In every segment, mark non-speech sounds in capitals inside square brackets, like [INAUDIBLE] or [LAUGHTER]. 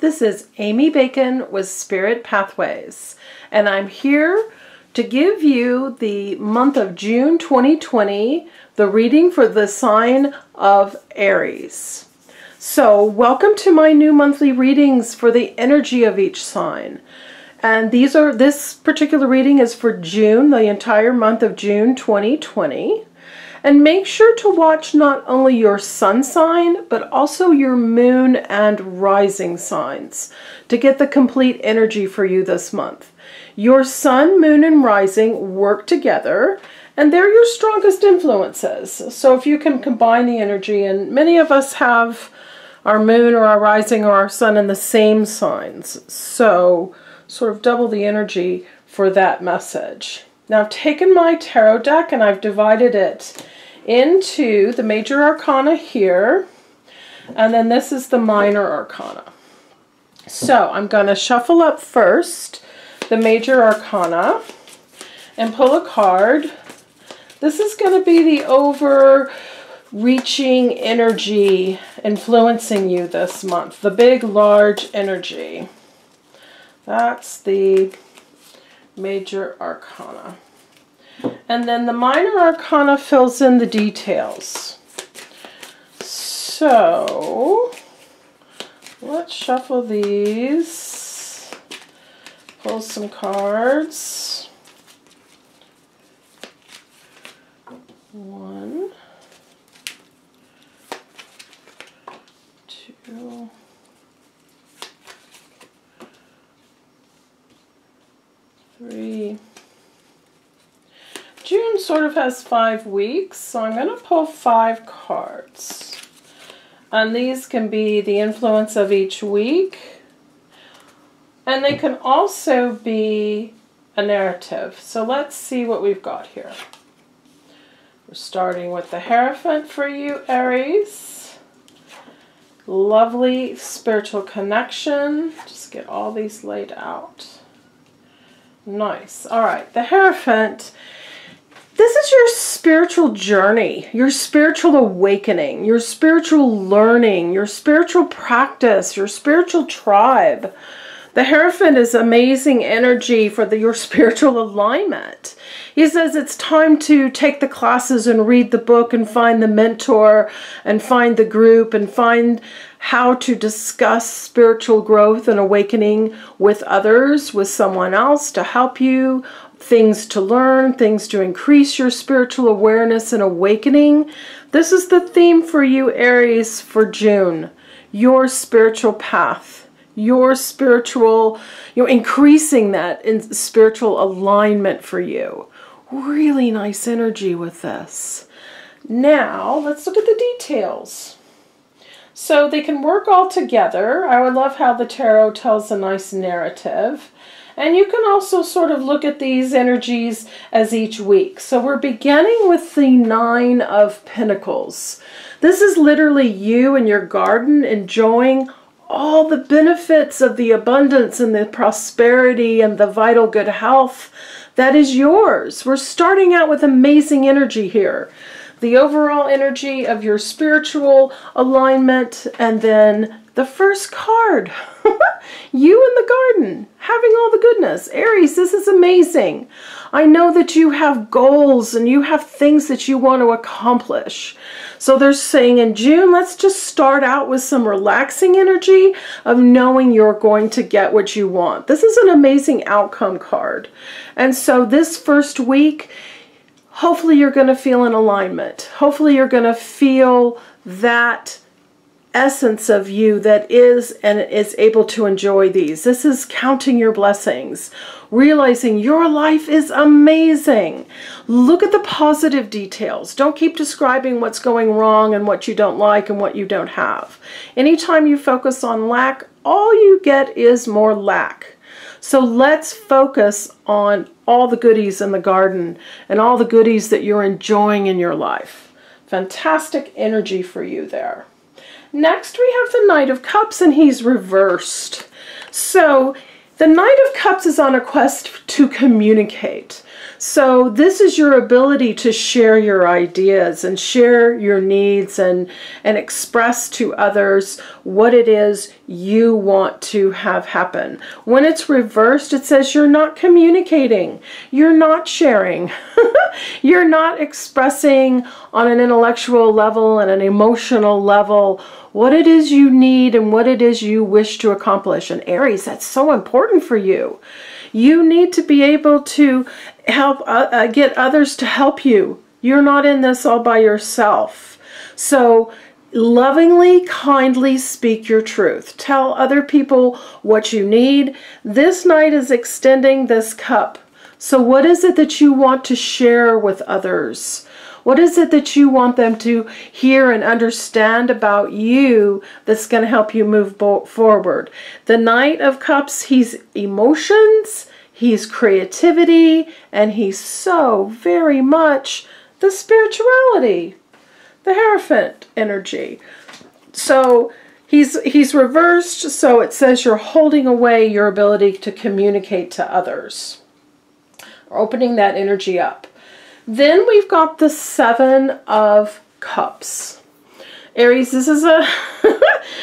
This is Amy Bacon with Spirit Pathways, and I'm here to give you the month of June 2020, the reading for the sign of Aries. So, welcome to my new monthly readings for the energy of each sign. And these are this particular reading is for June, the entire month of June 2020. And make sure to watch not only your sun sign, but also your moon and rising signs to get the complete energy for you this month. Your sun, moon, and rising work together, and they're your strongest influences. So if you can combine the energy, and many of us have our moon or our rising or our sun in the same signs. So sort of double the energy for that message. Now I've taken my tarot deck and I've divided it into the major arcana here, and then this is the minor arcana. So I'm going to shuffle up first the major arcana and pull a card. This is going to be the overreaching energy influencing you this month, the big, large energy. That's the major arcana. And then the minor arcana fills in the details. So, let's shuffle these, pull some cards. One, two, three. June sort of has five weeks, so I'm going to pull five cards. And these can be the influence of each week. And they can also be a narrative. So let's see what we've got here. We're starting with the Hierophant for you, Aries. Lovely spiritual connection. Just get all these laid out. Nice. All right, the Hierophant. This is your spiritual journey, your spiritual awakening, your spiritual learning, your spiritual practice, your spiritual tribe. The Hierophant is amazing energy for the, your [LAUGHS] spiritual alignment. He says it's time to take the classes and read the book and find the mentor and find the group and find how to discuss spiritual growth and awakening with others, with someone else to help you, things to learn, things to increase your spiritual awareness and awakening. This is the theme for you, Aries, for June. Your spiritual path, your spiritual, you know, increasing that in spiritual alignment for you. Really nice energy with this. Now, let's look at the details. So they can work all together. I would love how the tarot tells a nice narrative. And you can also sort of look at these energies as each week. So we're beginning with the Nine of Pentacles. This is literally you in your garden enjoying all the benefits of the abundance and the prosperity and the vital good health that is yours. We're starting out with amazing energy here the overall energy of your spiritual alignment, and then the first card. [LAUGHS] you in the garden, Aries, this is amazing. I know that you have goals and you have things that you want to accomplish. So they're saying in June, let's just start out with some relaxing energy of knowing you're going to get what you want. This is an amazing outcome card. And so this first week, hopefully you're going to feel an alignment. Hopefully you're going to feel that essence of you that is and is able to enjoy these. This is counting your blessings, realizing your life is amazing. Look at the positive details. Don't keep describing what's going wrong and what you don't like and what you don't have. Anytime you focus on lack, all you get is more lack. So let's focus on all the goodies in the garden and all the goodies that you're enjoying in your life. Fantastic energy for you there. Next, we have the Knight of Cups, and he's reversed. So, the Knight of Cups is on a quest to communicate. So, this is your ability to share your ideas and share your needs and, and express to others what it is you want to have happen. When it's reversed, it says you're not communicating, you're not sharing, [LAUGHS] you're not expressing on an intellectual level and an emotional level what it is you need and what it is you wish to accomplish. And Aries, that's so important for you. You need to be able to help uh, uh, get others to help you. You're not in this all by yourself. So lovingly, kindly speak your truth. Tell other people what you need. This Knight is extending this cup. So what is it that you want to share with others? What is it that you want them to hear and understand about you that's going to help you move forward? The Knight of Cups, he's emotions, he's creativity, and he's so very much the spirituality, the Hierophant energy. So he's he's reversed, so it says you're holding away your ability to communicate to others. Or Opening that energy up. Then we've got the Seven of Cups. Aries, this is a [LAUGHS]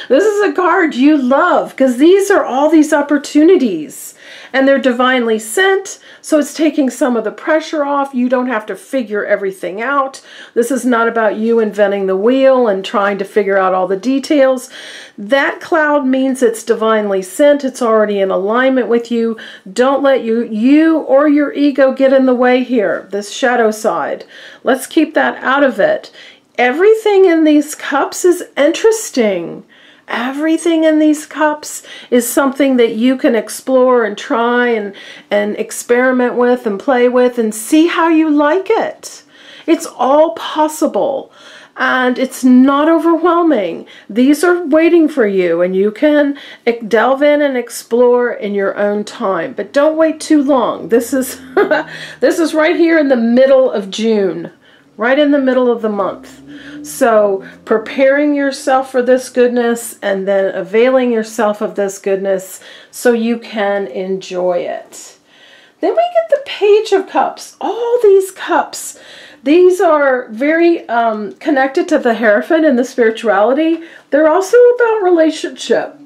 this is a card you love because these are all these opportunities and they're divinely sent. So it's taking some of the pressure off. You don't have to figure everything out. This is not about you inventing the wheel and trying to figure out all the details. That cloud means it's divinely sent. It's already in alignment with you. Don't let you, you or your ego get in the way here, this shadow side. Let's keep that out of it. Everything in these cups is interesting. Everything in these cups is something that you can explore and try and, and experiment with and play with and see how you like it. It's all possible and it's not overwhelming. These are waiting for you and you can delve in and explore in your own time. But don't wait too long. This is [LAUGHS] this is right here in the middle of June, right in the middle of the month. So, preparing yourself for this goodness and then availing yourself of this goodness so you can enjoy it. Then we get the Page of Cups. All these cups. These are very um, connected to the Hierophant and the spirituality. They're also about relationship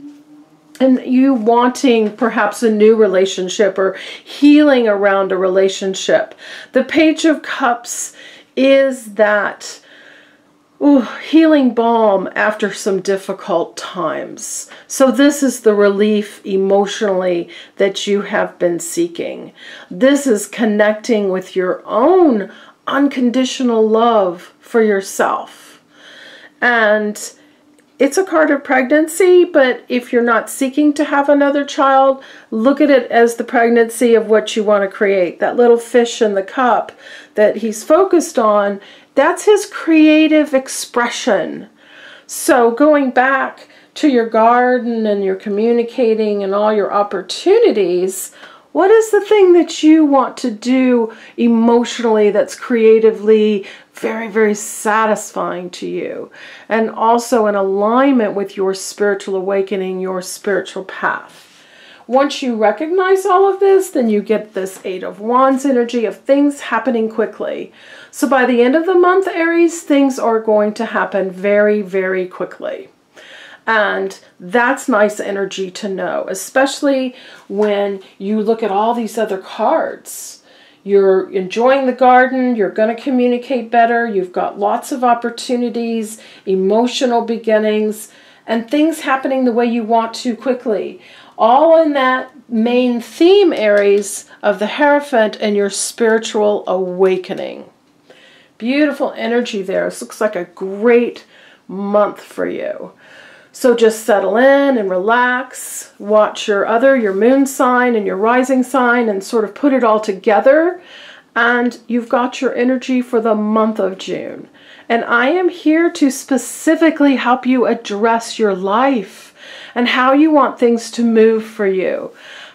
and you wanting perhaps a new relationship or healing around a relationship. The Page of Cups is that Ooh, healing balm after some difficult times. So this is the relief emotionally that you have been seeking. This is connecting with your own unconditional love for yourself. And it's a card of pregnancy, but if you're not seeking to have another child, look at it as the pregnancy of what you want to create. That little fish in the cup that he's focused on that's his creative expression. So going back to your garden and your communicating and all your opportunities, what is the thing that you want to do emotionally that's creatively very, very satisfying to you? And also in alignment with your spiritual awakening, your spiritual path. Once you recognize all of this, then you get this Eight of Wands energy of things happening quickly. So by the end of the month, Aries, things are going to happen very, very quickly. And that's nice energy to know, especially when you look at all these other cards. You're enjoying the garden, you're going to communicate better, you've got lots of opportunities, emotional beginnings, and things happening the way you want to quickly. All in that main theme, Aries, of the Hierophant and your spiritual awakening. Beautiful energy there. This looks like a great month for you. So just settle in and relax. Watch your other, your moon sign and your rising sign and sort of put it all together. And you've got your energy for the month of June. And I am here to specifically help you address your life and how you want things to move for you.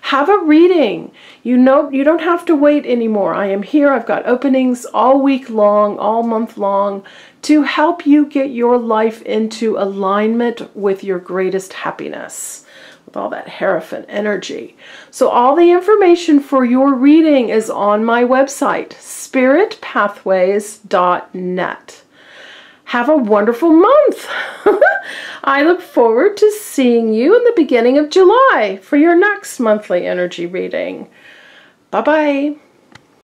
Have a reading. You know, you don't have to wait anymore. I am here. I've got openings all week long, all month long to help you get your life into alignment with your greatest happiness. with all that Hierophant energy. So all the information for your reading is on my website, spiritpathways.net. Have a wonderful month. [LAUGHS] I look forward to seeing you in the beginning of July for your next monthly energy reading. Bye-bye.